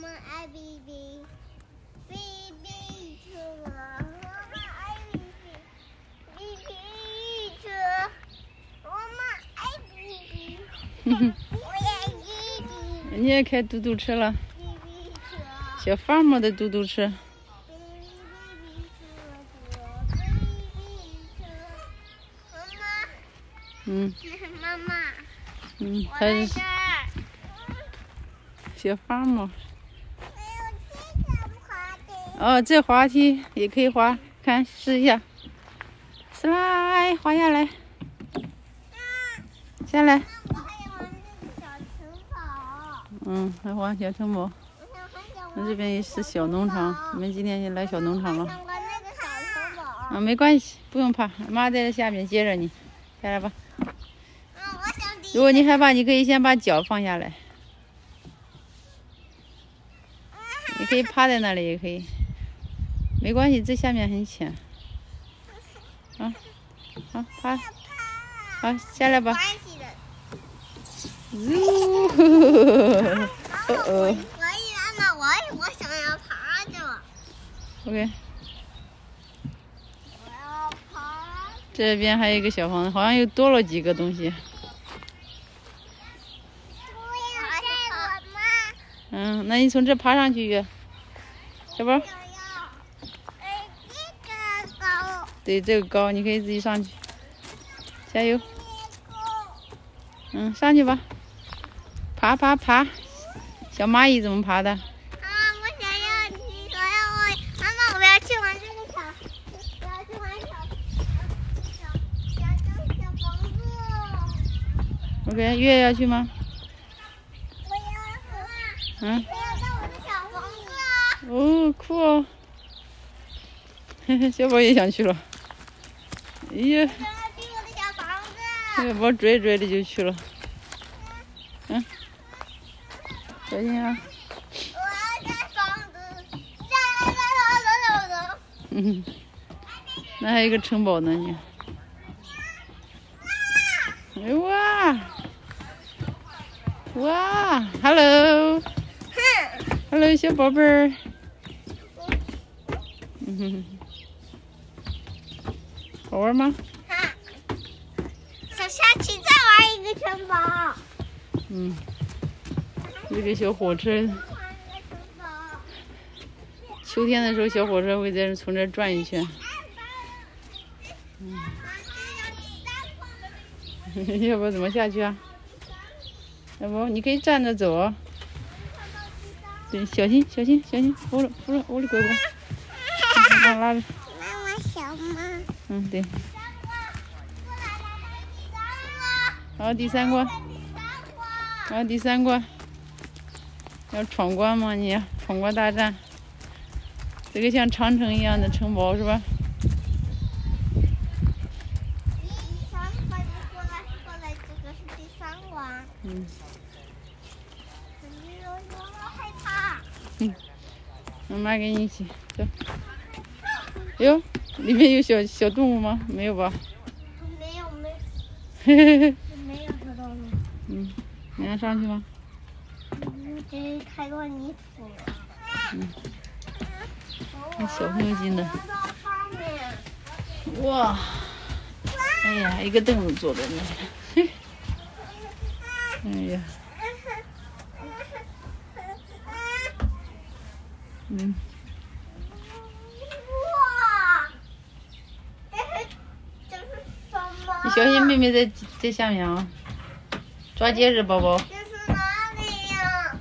们爱 BB，BB 车，我们爱 BB，BB 车，我们爱 BB，我也 BB，你也开嘟嘟车了车，小 farm 的嘟嘟车。BB 车车，BB 车，嗯妈妈，妈妈，嗯，我它是。小滑梯。哦，这滑梯也可以滑，看试一下。呲啦，滑下来，下来。嗯，来玩小城堡，嗯，还滑小城堡。那这边也是小农场，你们今天也来小农场了。啊，没关系，不用怕，妈在这下面接着你，下来吧。如果你害怕，你可以先把脚放下来，你可以趴在那里也可以，没关系，这下面很浅。啊，好，趴，好，下来吧没关。系的。呜，妈妈，我哦我一妈妈，我也我想要爬着，，OK，我要爬。这边还有一个小房子，好像又多了几个东西。我要这个吗？嗯，那你从这爬上去，小宝。想要。哎，这个高，对，这个高，你可以自己上去，加油。嗯，上去吧，爬爬爬，小蚂蚁怎么爬的？啊，我想要你，我要我妈妈，我要去玩这个小，我要去玩小小小小小房子。OK，月月要去吗？我要妈妈，嗯，我要到我的小房子。哦，酷哦。嘿嘿，小宝也想去了。哎呀，我要去我拽拽的就去了。嗯，小心啊。我要盖房子。走走走走走走。嗯，那还有一个城堡呢，你。哎哇，哇，Hello。哼。Hello，小宝贝儿。嗯哼，好玩吗？哈。小下去再玩一个城堡。嗯，这个小火车。秋天的时候，小火车会在这从这转一圈。啊，这个第三关。要不怎么下去啊？要不你可以站着走啊。对，小心，小心，小心，扶着，扶着，屋里乖乖，拉拉着。妈妈小吗？嗯，对。好，第三关。好，第三关。要闯关吗？你闯关大战。这个像长城一样的城堡是吧？过来过来，这个是第三关。嗯。你有有没有害怕？妈妈跟你一起走。哟，里面有小小动物吗？没有吧？没有没有嘿嘿嘿。没有小动物，嗯，你要上去吗？嗯，只是开过泥土。嗯。那小朋友进的。哇！哎呀，一个凳子坐在那里。哎呀，嗯，哇！这是这是什么？你小心妹妹在在下面啊！抓戒指，宝宝。这是哪里呀？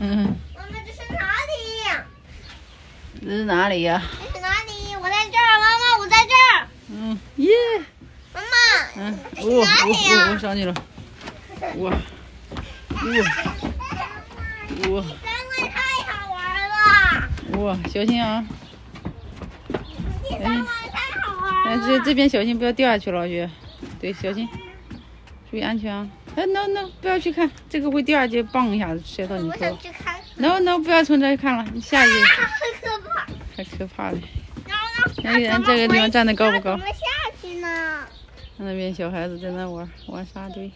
嗯，妈妈，这是哪里呀？这是哪里呀？这是哪里？我在这儿，妈妈，我在这儿。嗯，耶。妈妈，嗯，这我是哪里呀我我上去了。哇哇哇太好玩了，哇！小心啊！第三关太好玩哎，这这边小心，不要掉下去了，月。对，小心，注意安全啊！哎，no no，不要去看，这个会掉下去，嘣一下子摔到你我头想去看。no no，不要从这儿看了，你下去啊，很可怕。太可怕了。然后呢？哎人这个地方站得高不高怎么下去呢？那边小孩子在那玩玩沙堆，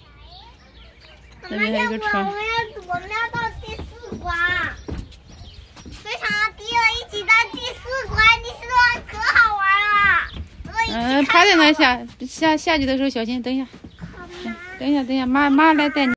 妈那边还有一个妈船我们要我们要到第四关。趴在那下下下去的时候小心，等一下，等一下，等一下，妈妈来带你。